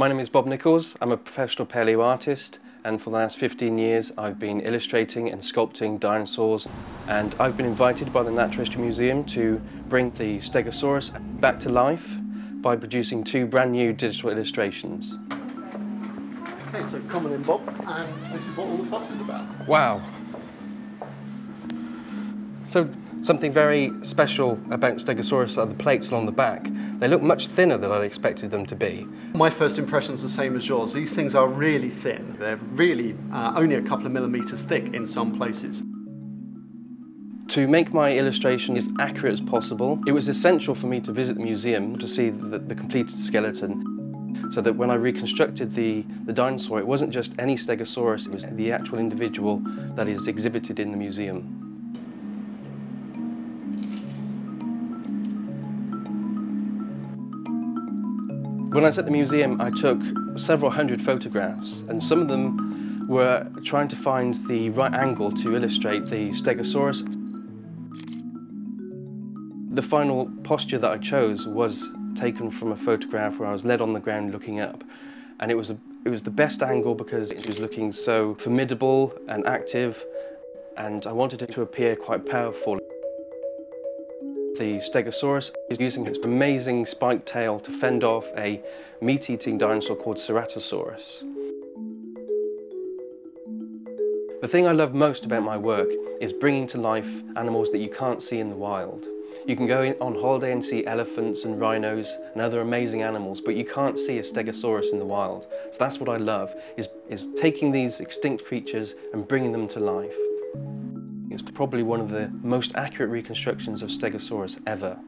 My name is Bob Nicholls. I'm a professional paleo artist and for the last 15 years I've been illustrating and sculpting dinosaurs and I've been invited by the Natural History Museum to bring the Stegosaurus back to life by producing two brand new digital illustrations. Okay, so come on in Bob, and this is what all the fuss is about. Wow. So something very special about Stegosaurus are the plates along the back. They look much thinner than I'd expected them to be. My first impression is the same as yours. These things are really thin. They're really uh, only a couple of millimetres thick in some places. To make my illustration as accurate as possible, it was essential for me to visit the museum to see the, the completed skeleton so that when I reconstructed the, the dinosaur, it wasn't just any Stegosaurus, it was the actual individual that is exhibited in the museum. When I was at the museum, I took several hundred photographs, and some of them were trying to find the right angle to illustrate the Stegosaurus. The final posture that I chose was taken from a photograph where I was led on the ground looking up, and it was, a, it was the best angle because it was looking so formidable and active, and I wanted it to appear quite powerful. The Stegosaurus is using its amazing spiked tail to fend off a meat-eating dinosaur called Ceratosaurus. The thing I love most about my work is bringing to life animals that you can't see in the wild. You can go on holiday and see elephants and rhinos and other amazing animals, but you can't see a stegosaurus in the wild. So that's what I love, is, is taking these extinct creatures and bringing them to life. Probably one of the most accurate reconstructions of Stegosaurus ever.